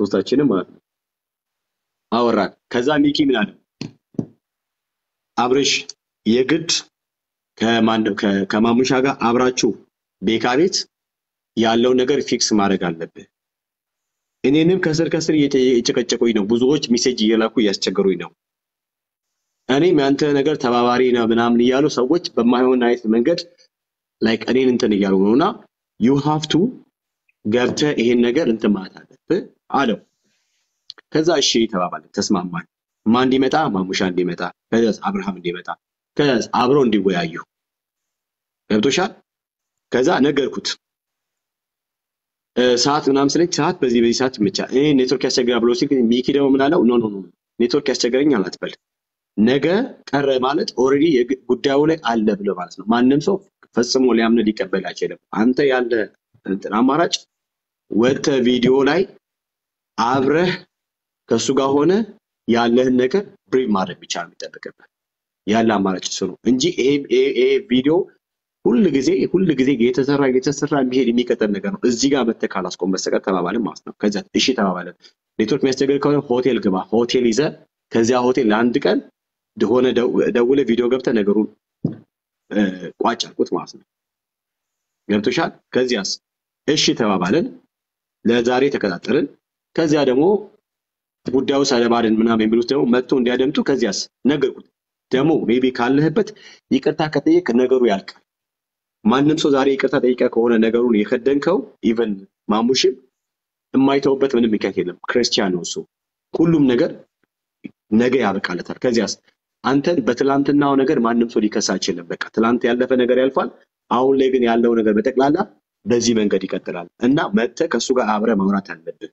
ሶስታችንም ማለት ነው። አወራን። ከዛ ሚኪ ምን አለ? አብርሽ የግድ ከማሙሻ ጋር አብራችሁ ቤካ ቤት ያለው ነገር fix ማድረግ አለብህ እኔንም ከስር ከስር እየጨ- እየጨቀጨቁኝ ነው። ብዙዎች message እየላኩ እያስቸገሩኝ ነው። እኔም ያንተ ነገር ተባባሪ ነው ምናምን እያሉ ሰዎች በማይሆን አይነት መንገድ like እኔን እንትን እያሉ ነው እና you have to ገብተህ ይሄን ነገር እንትን ማለት አለብህ አለው። ከዛ እሺ ተባባልን። ተስማማን። ማን እንዲመጣ? ማሙሻ እንዲመጣ። ከዛ አብርሃም እንዲመጣ። ከዛ አብረው እንዲወያዩ። ገብቶሻል? ከዛ ነገርኩት ሰዓት ምናምን ሲለኝ ሰዓት በዚህ በዚህ ሰዓት ይመቻል ኔትወርክ ያስቸግራል ብሎ ሲል ሚኪ ደግሞ ምን አለው? no no no ኔትወርክ ያስቸገረኝ አትበል። ነገ ቀረ ማለት already ጉዳዩ ላይ አለ ብሎ ማለት ነው። ማንም ሰው ፈጽሞ ሊያምን ሊቀበል አይችልም። አንተ ያለ እንትን አማራጭ ወጥተህ ቪዲዮ ላይ አብረህ ከእሱ ጋር ሆነ ያለህን ነገር prove ማድረግ ብቻ ነው የሚጠበቅብህ። ያለ አማራጭ እሱ እንጂ ይሄ ቪዲዮ ሁል ጊዜ ሁል ጊዜ የተሰራ የተሰራ የሚሄድ የሚቀጥል ነገር ነው። እዚህ ጋር መተህ ካላስቆም በስተቀር ተባባልን ማለት ነው። ከዚያ እሺ ተባባልን። ኔትወርክ የሚያስቸግር ከሆነ ሆቴል ግባ። ሆቴል ይዘህ ከዚያ ሆቴል ለአንድ ቀን ሆነ ደውለህ ቪዲዮ ገብተህ ነገሩን ቋጭ አልኩት ማለት ነው። ገብቶሻል? ከዚያስ እሺ ተባባልን። ለዛሬ ተቀጣጠርን። ከዚያ ደግሞ ጉዳዩ ሰለባ ነን ምናምን የሚሉት ደግሞ መጥቶ እንዲያደምጡ ከዚያስ ነገርኩት። ደግሞ maybe ካለህበት ይቅርታ ከጠየቅ ነገሩ ያልቃል። ማንም ሰው ዛሬ ይቅርታ ጠይቀ ከሆነ ነገሩን የከደንከው even ማሙሽም የማይተውበት ምንም ምክንያት የለም። ክርስቲያን ነው እሱ። ሁሉም ነገር ነገ ያበቃለታል። ከዚያስ አንተን በትላንትናው ነገር ማንም ሰው ሊከሳ አይችልም። በቃ ትላንት ያለፈ ነገር ያልፋል። አሁን ላይ ግን ያለው ነገር በጠቅላላ በዚህ መንገድ ይቀጥላል እና መጥተህ ከእሱ ጋር አብረህ ማውራት አለብህ።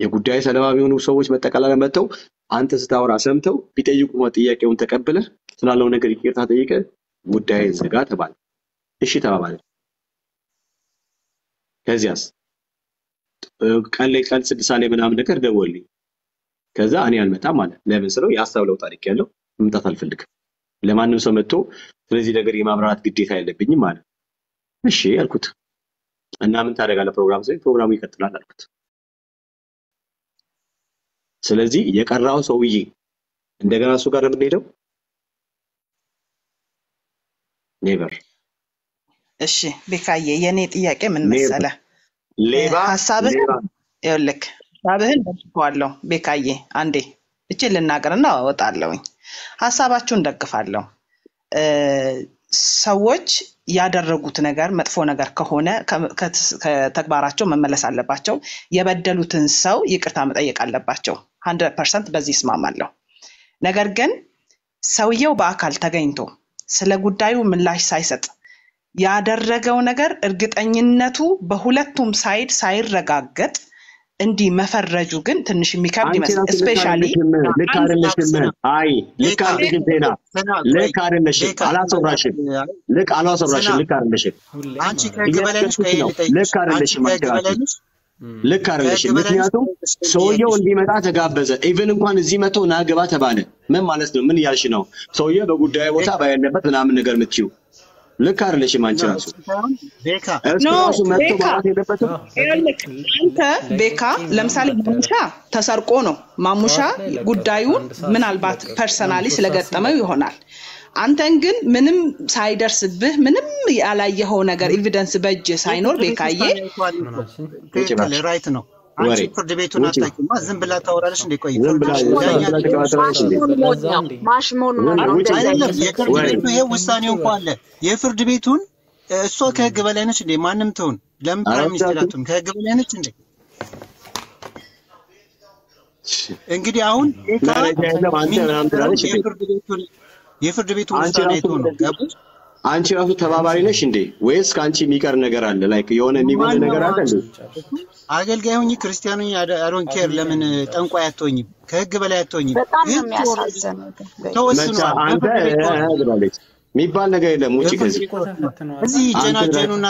የጉዳይ ሰለባ የሚሆኑ ሰዎች መጠቃለለ መጥተው አንተ ስታወራ ሰምተው ቢጠይቁ ጥያቄውን ተቀብለህ ስላለው ነገር ይቅርታ ጠይቀህ ጉዳይ ዝጋ ተባለ። እሺ ተባባለ። ከዚያስ ቀን ላይ ቀን ስድስት ላይ ምናምን ነገር ደወልኝ። ከዛ እኔ አልመጣም አለ። ለምን ስለው የሀሳብ ለውጥ አድርጌያለሁ መምጣት አልፈልግም። ለማንም ሰው መጥቶ ስለዚህ ነገር የማብራራት ግዴታ የለብኝም ማለት እሺ አልኩት እና ምን ታደርጋለህ ፕሮግራም ሲለኝ ፕሮግራሙ ይቀጥላል አልኩት ስለዚህ የቀራው ሰውዬ እንደገና እሱ ጋር ነው የምንሄደው never እሺ ቤካዬ የእኔ ጥያቄ ምን never መሰለ ሌባ ሀሳብህን ሌባ። ይኸውልህ ሀሳብህን ደግፈዋለሁ ቤካዬ አንዴ እችን ልናገርና እወጣለሁኝ። ሀሳባችሁን ደግፋለሁ። እ፣ ሰዎች ያደረጉት ነገር መጥፎ ነገር ከሆነ ከ- ከት- ከተግባራቸው መመለስ አለባቸው። የበደሉትን ሰው ይቅርታ መጠየቅ አለባቸው። hundred percent በዚህ እስማማለሁ። ነገር ግን ሰውየው በአካል ተገኝቶ ስለ ጉዳዩ ምላሽ ሳይሰጥ ያደረገው ነገር እርግጠኝነቱ በሁለቱም side ሳይረጋገጥ እንዲህ መፈረጁ ግን ትንሽ የሚከብድ ልክ especially ልክ አይደለሽም አይ ልክ አይደለሽም ዜና ልክ አይደለሽም። አላሰራሽም ልክ አላሰራሽም ልክ አይደለሽም። ቆይ ነው። ልክ አይደለሽም ነሽ ልክ አይደለሽም። ምክንያቱም ሰውየው እንዲመጣ ተጋበዘ። even እንኳን እዚህ መጥቶ ና ግባ ተባለ። ምን ማለት ነው? ምን እያልሽ ነው? ሰውየው በጉዳዩ ቦታ ባያለበት ምናምን ነገር የምትይው ልክ አይደለሽም አንቺ ራሱ። መጥቶ የለበትም? አንተ ቤካ ለምሳሌ ማሙሻ ተሰርቆ ነው። ማሙሻ ጉዳዩን ምናልባት personally ስለገጠመው ይሆናል። አንተን ግን ምንም ሳይደርስብህ ምንም ያላየኸው ነገር evidence በእጅ ሳይኖር ቤካዬ right ነው አንቺ ፍርድ ቤቱን ውጭ አታውቂማ ዝም ብላ ታወራለች እንዴ? ቆይ አይደለም የፍርድ ቤቱ ይሄ ውሳኔው እኮ አለ። የፍርድ ቤቱን እሷ ከህግ በላይ ነች እንዴ? ማንም ትሁን። ለምን prime minister አትሁን? ከህግ በላይ ነች እንዴ? እንግዲህ አሁን የፍርድ ቤቱን የፍርድ ቤቱን አንቺ ውሳኔ አይቶ ነው? ገባሽ አንቺ ራሱ ተባባሪ ነሽ እንዴ? ወይስ ከአንቺ የሚቀር ነገር አለ? like የሆነ የሚጎል ነገር አለ እንዴ? አገልጋይ ሁኚ ክርስቲያን ሁኚ I don't care ለምን ጠንቋይ አትሆኝም? ከህግ በላይ አትሆኝም? ተወስኗል። የሚባል ነገር የለም ውጭ ከዚህ። እዚህ ጀናጀኑና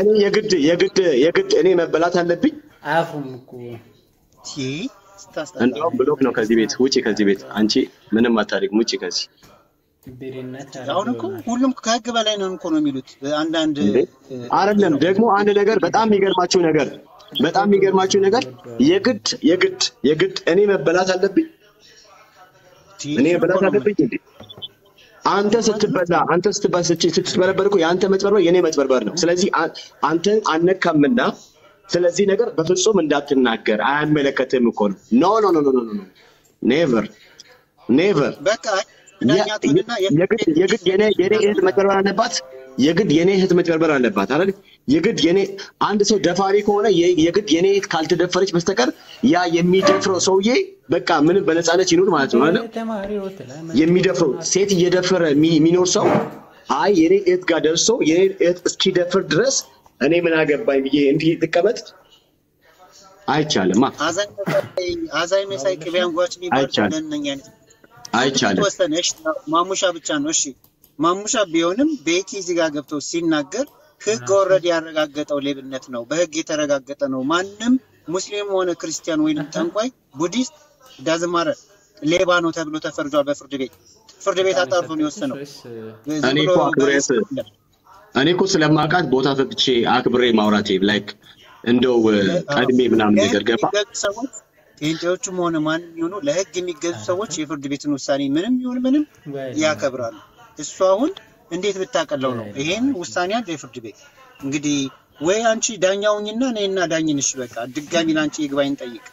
እኔ የግድ የግድ የግድ እኔ መበላት አለብኝ? አያፍሩም እኮ እንደውም ብሎክ ነው ከዚህ ቤት ውጭ ከዚህ ቤት። አንቺ ምንም አታደርግም ውጭ ከዚህ አሁን እኮ ሁሉም ከህግ በላይ ነው እኮ ነው የሚሉት አንዳንድ አይደለም ደግሞ አንድ ነገር በጣም የሚገርማችሁ ነገር በጣም የሚገርማችሁ ነገር የግድ የግድ የግድ እኔ መበላት አለብኝ እኔ መበላት አለብኝ እንዴ አንተ ስትበላ አንተ ስትባ- ስት- ስትጭበረበር እኮ የአንተ መጭበርበር የኔ መጭበርበር ነው። ስለዚህ አንተ አነካምና ስለዚህ ነገር በፍጹም እንዳትናገር አያመለከትም እኮ ነው። no no no no never never በቃ የግድ የኔ የኔ እህት መጭበርበር አለባት። የግድ የኔ እህት መጭበርበር አለባት አይደል? የግድ የኔ አንድ ሰው ደፋሪ ከሆነ የግድ የኔ እህት ካልተደፈረች በስተቀር ያ የሚደፍረው ሰውዬ በቃ ምንም በነፃነት ይኑር ማለት ነው አይደል? የሚደፍረው ሴት እየደፈረ የሚ- የሚኖር ሰው አይ የኔ እህት ጋር ደርሶ የኔ እህት እስኪደፍር ድረስ እኔ ምን አገባኝ ብዬ እንዲህ ልቀመጥ አይቻልም። አዛኝ መሳይ ቅቤ አንጓች አይነት አይቻልም። ተወሰነ። ማሙሻ ብቻ ነው። እሺ ማሙሻ ቢሆንም ቤኪ እዚህ ጋር ገብቶ ሲናገር ህግ ወረድ ያረጋገጠው ሌብነት ነው፣ በህግ የተረጋገጠ ነው። ማንም ሙስሊም ሆነ ክርስቲያን ወይንም ጠንቋይ Buddhist doesn't matter ሌባ ነው ተብሎ ተፈርጇል በፍርድ ቤት። ፍርድ ቤት አጣርቶ ነው የወሰነው። እኔ እኮ ስለማውቃት ቦታ ሰጥቼ አክብሬ ማውራቴ like እንደው ቀድሜ ምናምን ነገር ገባ ሰዎች ጴንጤዎቹም ሆነ ማንም ይሁኑ ለህግ የሚገዙ ሰዎች የፍርድ ቤትን ውሳኔ ምንም ይሁን ምንም ያከብራሉ። እሱ አሁን እንዴት ብታቀለው ነው? ይሄን ውሳኔ አለ የፍርድ ቤት እንግዲህ ወይ አንቺ ዳኛውኝና እኔና ዳኝንሽ በቃ ድጋሚ ለአንቺ ይግባኝ ጠይቅ።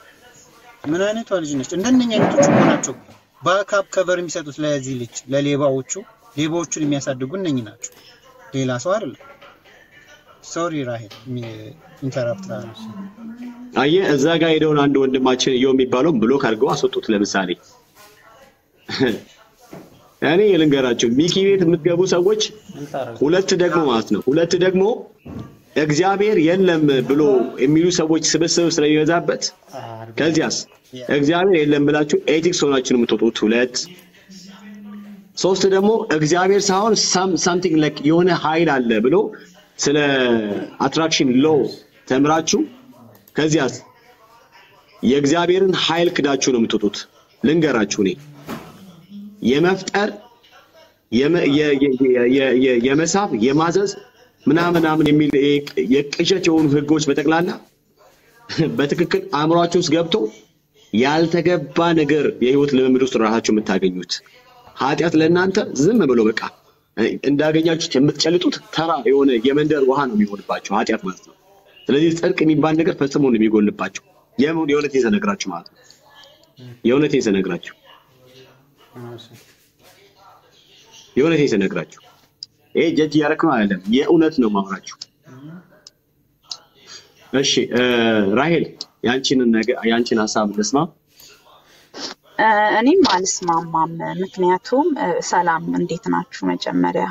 ምን አይነቷ ልጅ ነች? እንደነኛ አይነቶች እኮ ናቸው በአካብ ከበር የሚሰጡት ለዚህ ልጅ ለሌባዎቹ ሌባዎቹን የሚያሳድጉ እነኝ ናቸው፣ ሌላ ሰው አይደለም። sorry ራሄል interrupt አየህ፣ እዛ ጋር ሄደውን አንድ ወንድማችን እየው የሚባለውን block አድርገው አስወጡት። ለምሳሌ እኔ ልንገራቸው፣ ሚኪ ቤት የምትገቡ ሰዎች ሁለት ደግሞ ማለት ነው ሁለት ደግሞ እግዚአብሔር የለም ብሎ የሚሉ ሰዎች ስብስብ ስለሚበዛበት ከዚያስ እግዚአብሔር የለም ብላችሁ ኤቲክስ ሆናችሁ ነው የምትወጡት። ሁለት ሶስት ደግሞ እግዚአብሔር ሳይሆን something like የሆነ ኃይል አለ ብሎ ስለ attraction law ተምራችሁ ከዚያስ የእግዚአብሔርን ኃይል ክዳችሁ ነው የምትወጡት። ልንገራችሁ እኔ የመፍጠር የመሳብ የማዘዝ ምናምን ምናምን የሚል የቅዠት የሆኑ ህጎች በጠቅላላ በትክክል አእምሯችሁ ውስጥ ገብቶ ያልተገባ ነገር የህይወት ልምምድ ውስጥ ራሳችሁ የምታገኙት ኃጢአት ለእናንተ ዝም ብሎ በቃ እንዳገኛችሁት የምትጨልጡት ተራ የሆነ የመንደር ውሃ ነው የሚሆንባቸው ኃጢአት ማለት ነው። ስለዚህ ጽድቅ የሚባል ነገር ፈጽሞ ነው የሚጎልባቸው። የእውነቴን ስነግራችሁ ማለት ነው። የእውነቴን ስነግራችሁ የእውነቴን ስነግራችሁ ይሄ ጀጅ እያደረክ ነው አይደለም፣ የእውነት ነው ማውራችሁ። እሺ ራሄል ያንቺን ሀሳብ እ፣ እኔም አልስማማም። ምክንያቱም ሰላም እንዴት ናችሁ? መጀመሪያ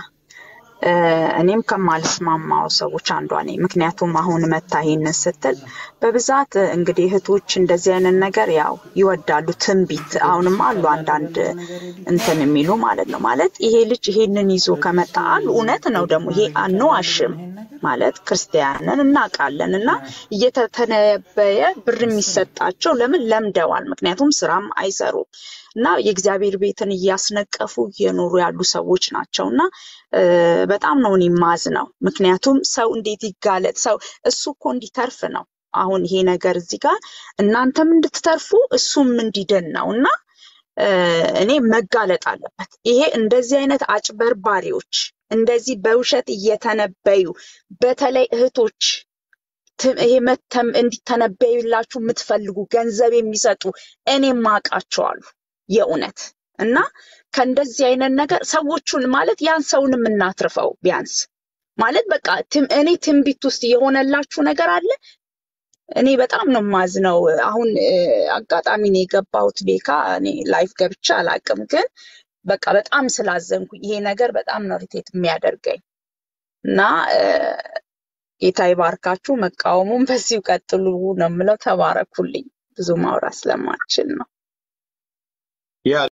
እኔም ከማልስማማው ሰዎች አንዷ ነኝ። ምክንያቱም አሁን መታ ይሄንን ስትል በብዛት እንግዲህ እህቶች እንደዚህ አይነት ነገር ያው ይወዳሉ። ትንቢት አሁንም አሉ አንዳንድ እንትን የሚሉ ማለት ነው። ማለት ይሄ ልጅ ይሄንን ይዞ ከመጣ አሉ እውነት ነው ደግሞ ይሄ አንዋሽም ማለት ክርስቲያንን እናውቃለን እና እየተተነበየ ብር የሚሰጣቸው ለምን ለምደዋል። ምክንያቱም ስራም አይሰሩም እና የእግዚአብሔር ቤትን እያስነቀፉ እየኖሩ ያሉ ሰዎች ናቸው እና በጣም ነው እኔ የማዝነው። ምክንያቱም ሰው እንዴት ይጋለጥ? ሰው እሱ እኮ እንዲተርፍ ነው። አሁን ይሄ ነገር እዚህ ጋር እናንተም እንድትተርፉ እሱም እንዲድን ነው እና እኔ መጋለጥ አለበት። ይሄ እንደዚህ አይነት አጭበርባሪዎች እንደዚህ በውሸት እየተነበዩ በተለይ እህቶች ይሄ መተም እንዲተነበዩላችሁ የምትፈልጉ ገንዘብ የሚሰጡ እኔም አውቃቸዋሉ የእውነት እና ከእንደዚህ አይነት ነገር ሰዎቹን ማለት ያን ሰውንም እናትርፈው ቢያንስ ማለት በቃ እኔ ትንቢት ውስጥ የሆነላችሁ ነገር አለ እኔ በጣም ነው የማዝነው። አሁን አጋጣሚ ነው የገባሁት በቃ እኔ live ገብቼ አላውቅም፣ ግን በቃ በጣም ስላዘንኩኝ ይሄ ነገር በጣም ነው irritate የሚያደርገኝ እና ጌታ ይባርካችሁ። መቃወሙን በዚሁ ቀጥሉ ነው የምለው። ተባረኩልኝ። ብዙ ማውራት ስለማልችል ነው። ያ